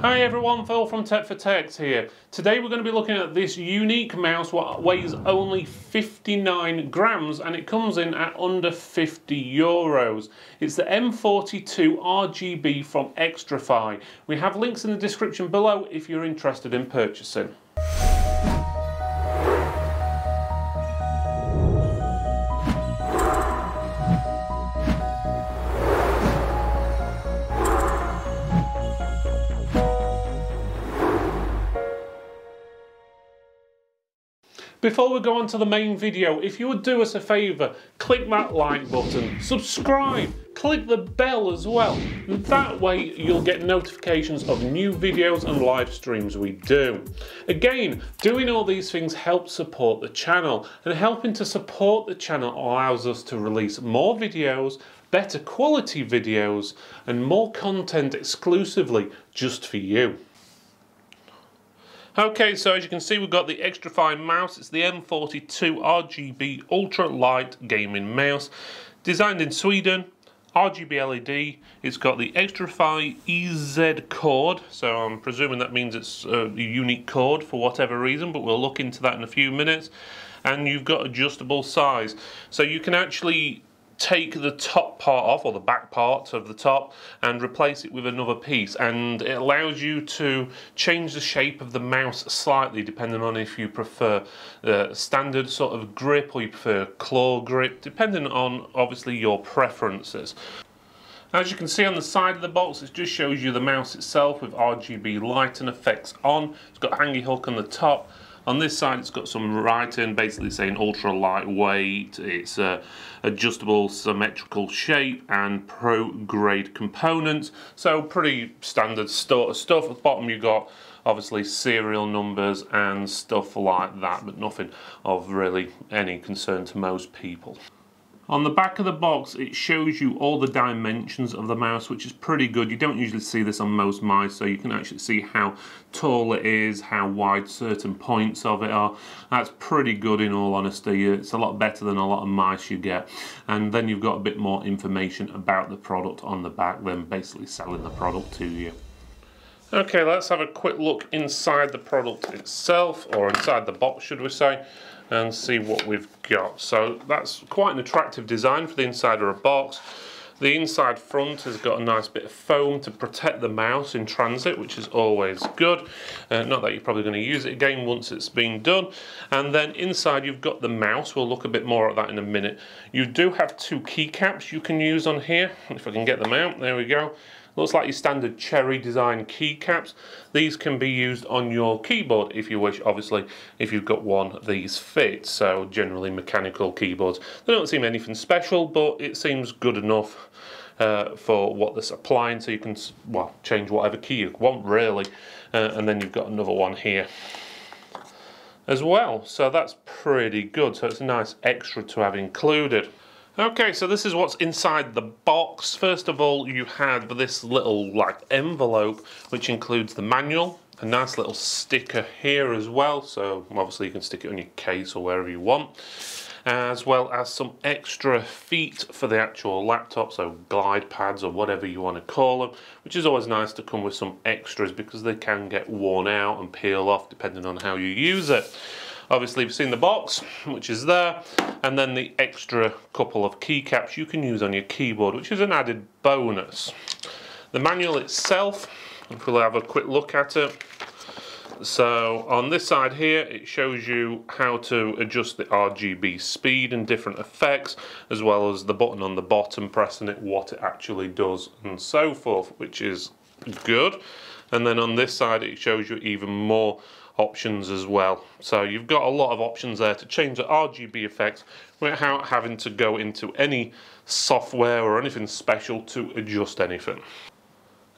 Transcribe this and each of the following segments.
Hi everyone, Phil from Tech for Techs here. Today we're going to be looking at this unique mouse what weighs only 59 grams and it comes in at under 50 euros. It's the M42 RGB from Xtrfy. We have links in the description below if you're interested in purchasing. Before we go on to the main video, if you would do us a favour, click that like button, subscribe, click the bell as well. That way you'll get notifications of new videos and live streams we do. Again, doing all these things helps support the channel and helping to support the channel allows us to release more videos, better quality videos and more content exclusively just for you. Okay, so as you can see, we've got the Xtrfy mouse. It's the M42 RGB Ultra Light Gaming Mouse. Designed in Sweden, RGB LED. It's got the Xtrfy EZ cord, so I'm presuming that means it's a unique cord for whatever reason, but we'll look into that in a few minutes. And you've got adjustable size. So you can actually take the top part off or the back part of the top and replace it with another piece and it allows you to change the shape of the mouse slightly depending on if you prefer the standard sort of grip or you prefer claw grip depending on obviously your preferences. As you can see on the side of the box, it just shows you the mouse itself with RGB lighting effects on. It's got a hangy hook on the top on this side it's got some writing basically saying ultra lightweight, it's a adjustable symmetrical shape and pro grade components. So pretty standard stuff. Stuff at the bottom you got obviously serial numbers and stuff like that but nothing of really any concern to most people. On the back of the box it shows you all the dimensions of the mouse which is pretty good. You don't usually see this on most mice so you can actually see how tall it is, how wide certain points of it are. That's pretty good in all honesty. It's a lot better than a lot of mice you get. And then you've got a bit more information about the product on the back than basically selling the product to you. Okay, let's have a quick look inside the product itself, or inside the box should we say and see what we've got. So that's quite an attractive design for the inside of a box. The inside front has got a nice bit of foam to protect the mouse in transit, which is always good. Uh, not that you're probably going to use it again once it's been done. And then inside you've got the mouse. We'll look a bit more at that in a minute. You do have two keycaps you can use on here. If I can get them out, there we go. Looks like your standard cherry design keycaps. These can be used on your keyboard if you wish, obviously, if you've got one these fit. So generally mechanical keyboards. They don't seem anything special, but it seems good enough uh, for what they're supplying so you can well change whatever key you want really uh, and then you've got another one here as well so that's pretty good so it's a nice extra to have included Okay, so this is what's inside the box. First of all, you have this little like envelope, which includes the manual, a nice little sticker here as well. So obviously you can stick it on your case or wherever you want. As well as some extra feet for the actual laptop, so glide pads or whatever you want to call them, which is always nice to come with some extras because they can get worn out and peel off depending on how you use it. Obviously you've seen the box, which is there, and then the extra couple of keycaps you can use on your keyboard, which is an added bonus. The manual itself, if we'll have a quick look at it, so on this side here, it shows you how to adjust the RGB speed and different effects, as well as the button on the bottom, pressing it, what it actually does, and so forth, which is good. And then on this side, it shows you even more options as well. So you've got a lot of options there to change the RGB effects without having to go into any software or anything special to adjust anything.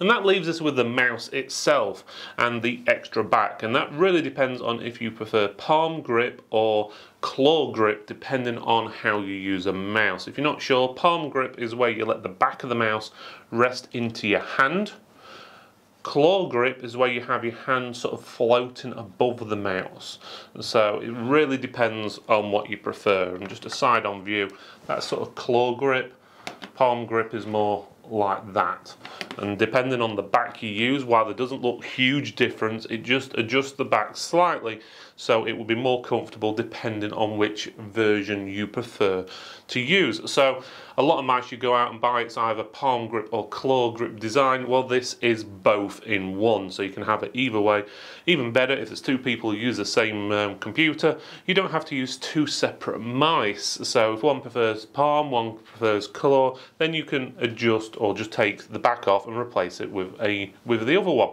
And that leaves us with the mouse itself and the extra back. And that really depends on if you prefer palm grip or claw grip, depending on how you use a mouse. If you're not sure, palm grip is where you let the back of the mouse rest into your hand claw grip is where you have your hand sort of floating above the mouse. So it really depends on what you prefer. And just a side on view, that sort of claw grip, palm grip is more like that. And depending on the back you use, while there doesn't look huge difference, it just adjusts the back slightly so it will be more comfortable depending on which version you prefer to use. So a lot of mice you go out and buy, it's either palm grip or claw grip design. Well, this is both in one, so you can have it either way. Even better, if there's two people who use the same um, computer, you don't have to use two separate mice. So if one prefers palm, one prefers claw, then you can adjust or just take the back off and replace it with a with the other one.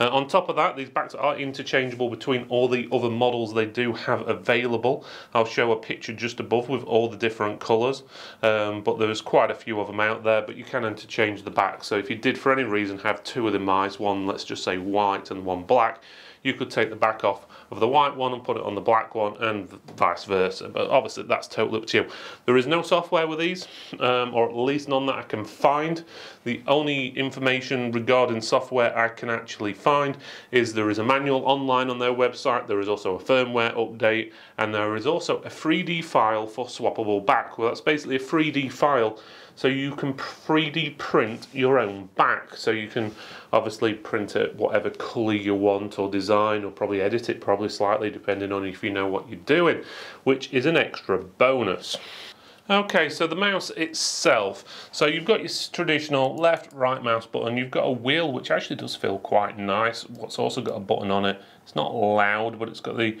Uh, on top of that, these backs are interchangeable between all the other models they do have available. I'll show a picture just above with all the different colours, um, but there's quite a few of them out there, but you can interchange the back. So if you did for any reason have two of the mice, one let's just say white and one black, you could take the back off of the white one and put it on the black one and vice versa. But obviously that's totally up to you. There is no software with these, um, or at least none that I can find. The only information regarding software I can actually find is there is a manual online on their website, there is also a firmware update, and there is also a 3D file for swappable back. Well, that's basically a 3D file so you can 3D print your own back. So you can obviously print it whatever colour you want or design or probably edit it probably slightly depending on if you know what you're doing, which is an extra bonus. Okay, so the mouse itself. So you've got your traditional left, right mouse button. You've got a wheel, which actually does feel quite nice. What's also got a button on it. It's not loud, but it's got the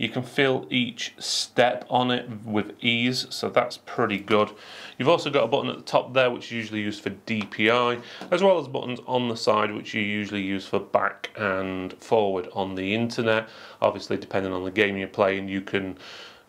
you can feel each step on it with ease, so that's pretty good. You've also got a button at the top there which is usually used for DPI, as well as buttons on the side which you usually use for back and forward on the internet. Obviously depending on the game you're playing you can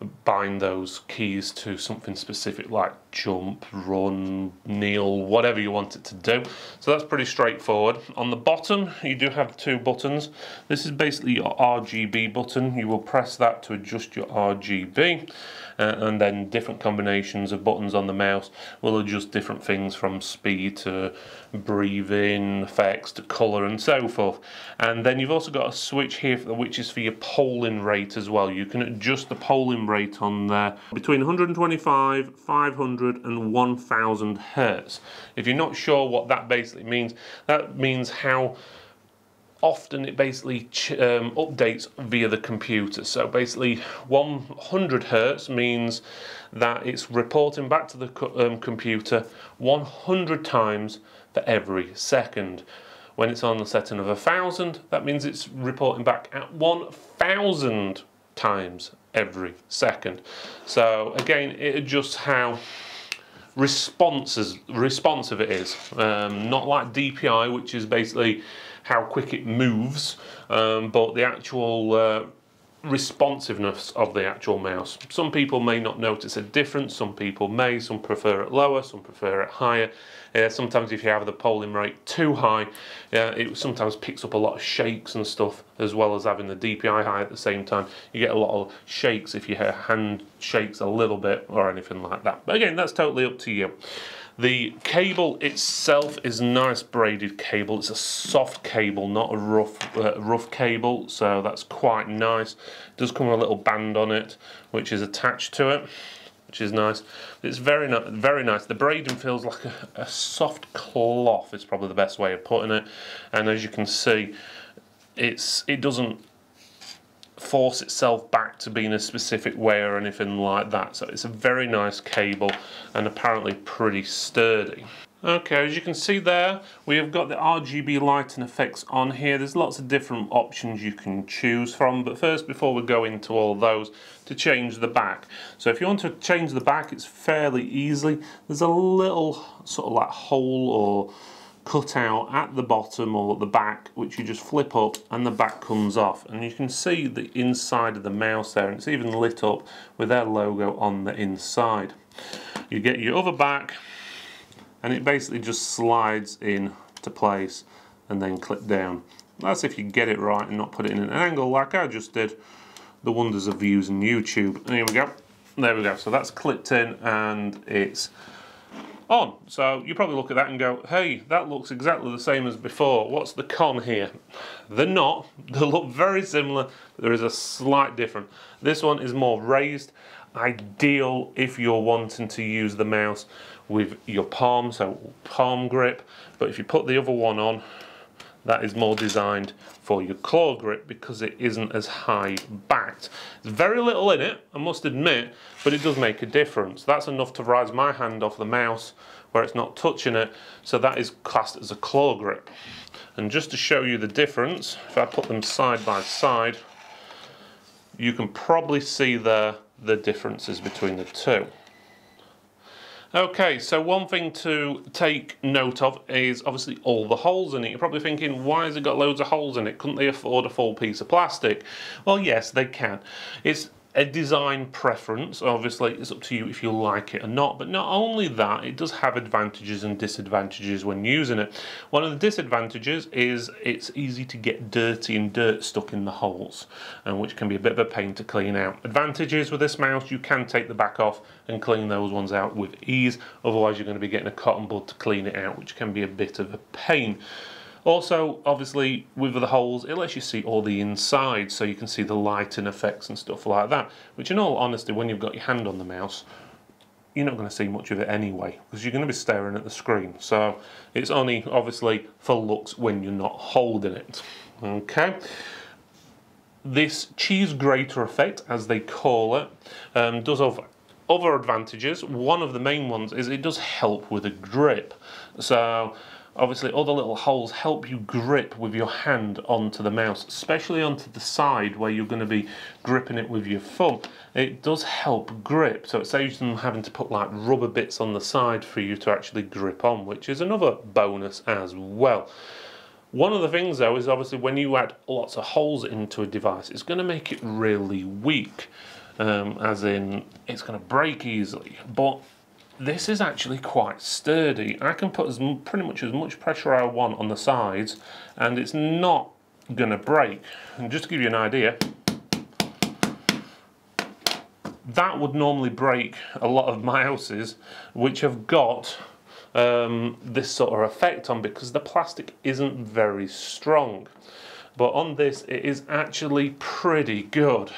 bind those keys to something specific like jump, run, kneel, whatever you want it to do. So that's pretty straightforward. On the bottom, you do have two buttons. This is basically your RGB button. You will press that to adjust your RGB uh, and then different combinations of buttons on the mouse will adjust different things from speed to breathing effects to colour and so forth. And then you've also got a switch here which is for your polling rate as well. You can adjust the polling rate on there between 125 500 and 1000 hertz. If you're not sure what that basically means that means how often it basically um, updates via the computer. So basically 100 hertz means that it's reporting back to the co um, computer 100 times for every second. When it's on the setting of 1000, that means it's reporting back at 1000 times every second. So again, it adjusts how responses responsive it is. Um, not like DPI, which is basically how quick it moves, um, but the actual uh, responsiveness of the actual mouse. Some people may not notice a difference, some people may, some prefer it lower, some prefer it higher. Uh, sometimes if you have the polling rate too high, uh, it sometimes picks up a lot of shakes and stuff, as well as having the DPI high at the same time. You get a lot of shakes if your hand shakes a little bit or anything like that. But again, that's totally up to you. The cable itself is nice braided cable. It's a soft cable, not a rough uh, rough cable, so that's quite nice. It does come with a little band on it, which is attached to it, which is nice. It's very, very nice. The braiding feels like a, a soft cloth. Is probably the best way of putting it. And as you can see, it's it doesn't force itself back to being a specific way or anything like that. So it's a very nice cable and apparently pretty sturdy. Okay, as you can see there, we have got the RGB lighting effects on here. There's lots of different options you can choose from, but first, before we go into all those, to change the back. So if you want to change the back, it's fairly easily. There's a little sort of like hole or cut out at the bottom or at the back which you just flip up and the back comes off and you can see the inside of the mouse there and it's even lit up with their logo on the inside. You get your other back and it basically just slides in to place and then clip down. That's if you get it right and not put it in an angle like I just did. The wonders of using YouTube. And here we go. There we go. So that's clipped in and it's on. So you probably look at that and go, hey, that looks exactly the same as before. What's the con here? They're not. They look very similar. There is a slight difference. This one is more raised. Ideal if you're wanting to use the mouse with your palm, so palm grip. But if you put the other one on, that is more designed for your claw grip because it isn't as high backed. There's very little in it, I must admit, but it does make a difference. That's enough to rise my hand off the mouse where it's not touching it, so that is classed as a claw grip. And just to show you the difference, if I put them side by side, you can probably see there the differences between the two. Okay, so one thing to take note of is obviously all the holes in it. You're probably thinking, why has it got loads of holes in it? Couldn't they afford a full piece of plastic? Well, yes, they can. It's a design preference. Obviously, it's up to you if you like it or not. But not only that, it does have advantages and disadvantages when using it. One of the disadvantages is it's easy to get dirty and dirt stuck in the holes, and which can be a bit of a pain to clean out. Advantages with this mouse, you can take the back off and clean those ones out with ease. Otherwise, you're going to be getting a cotton bud to clean it out, which can be a bit of a pain. Also, obviously, with the holes, it lets you see all the inside, so you can see the lighting effects and stuff like that. Which, in all honesty, when you've got your hand on the mouse, you're not going to see much of it anyway, because you're going to be staring at the screen. So, it's only, obviously, for looks when you're not holding it. Okay. This cheese grater effect, as they call it, um, does have other advantages. One of the main ones is it does help with a grip. So, Obviously all the little holes help you grip with your hand onto the mouse, especially onto the side where you're going to be gripping it with your thumb. It does help grip, so it saves them having to put like rubber bits on the side for you to actually grip on, which is another bonus as well. One of the things though is obviously when you add lots of holes into a device, it's going to make it really weak. Um, as in, it's going to break easily. But this is actually quite sturdy. I can put as pretty much as much pressure I want on the sides and it's not going to break. And just to give you an idea, that would normally break a lot of mouses which have got um, this sort of effect on because the plastic isn't very strong. But on this it is actually pretty good.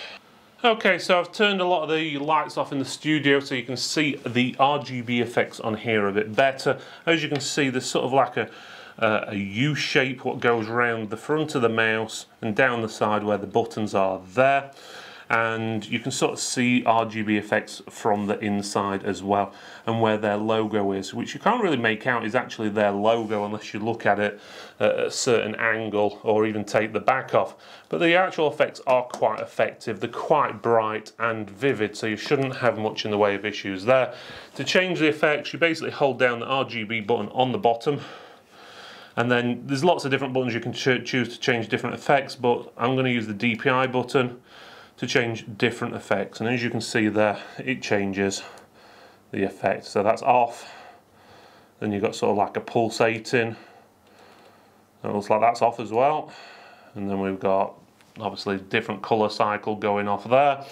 Okay, so I've turned a lot of the lights off in the studio so you can see the RGB effects on here a bit better. As you can see, there's sort of like a, uh, a U shape what goes around the front of the mouse and down the side where the buttons are there and you can sort of see RGB effects from the inside as well and where their logo is which you can't really make out is actually their logo unless you look at it at a certain angle or even take the back off. But the actual effects are quite effective. They're quite bright and vivid so you shouldn't have much in the way of issues there. To change the effects you basically hold down the RGB button on the bottom and then there's lots of different buttons you can choose to change different effects but I'm going to use the DPI button to change different effects. And as you can see there it changes the effect so that's off. Then you've got sort of like a pulsating. It looks like that's off as well. And then we've got obviously different color cycle going off there.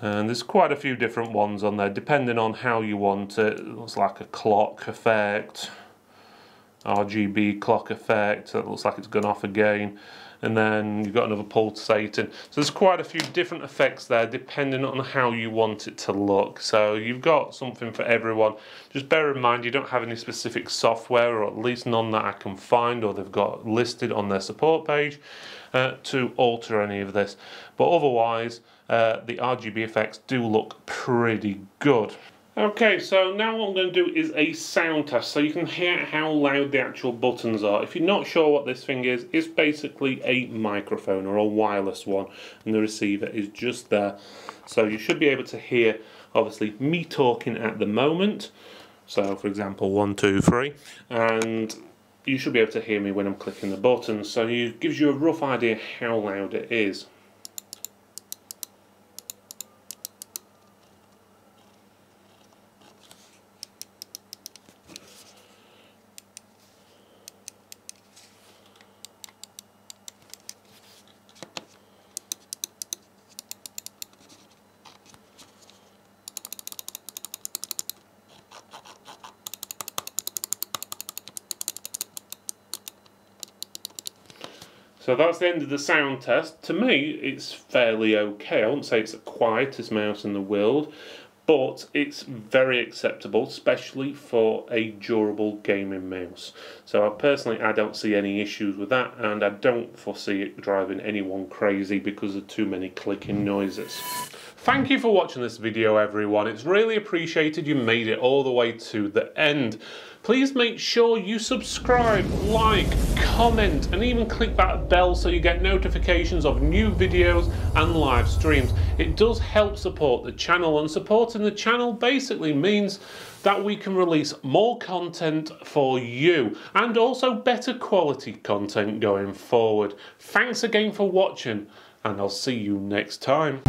And there's quite a few different ones on there depending on how you want it. It looks like a clock effect, RGB clock effect, that looks like it's gone off again and then you've got another pulsating. So there's quite a few different effects there depending on how you want it to look. So you've got something for everyone. Just bear in mind you don't have any specific software or at least none that I can find or they've got listed on their support page uh, to alter any of this. But otherwise uh, the RGB effects do look pretty good. Okay, so now what I'm going to do is a sound test so you can hear how loud the actual buttons are. If you're not sure what this thing is, it's basically a microphone or a wireless one and the receiver is just there. So you should be able to hear, obviously, me talking at the moment. So, for example, one, two, three, and you should be able to hear me when I'm clicking the buttons. So it gives you a rough idea how loud it is. So that's the end of the sound test. To me, it's fairly okay. I wouldn't say it's the quietest mouse in the world, but it's very acceptable, especially for a durable gaming mouse. So I personally, I don't see any issues with that, and I don't foresee it driving anyone crazy because of too many clicking noises. Thank you for watching this video everyone, it's really appreciated you made it all the way to the end. Please make sure you subscribe, like, comment and even click that bell so you get notifications of new videos and live streams. It does help support the channel and supporting the channel basically means that we can release more content for you and also better quality content going forward. Thanks again for watching and I'll see you next time.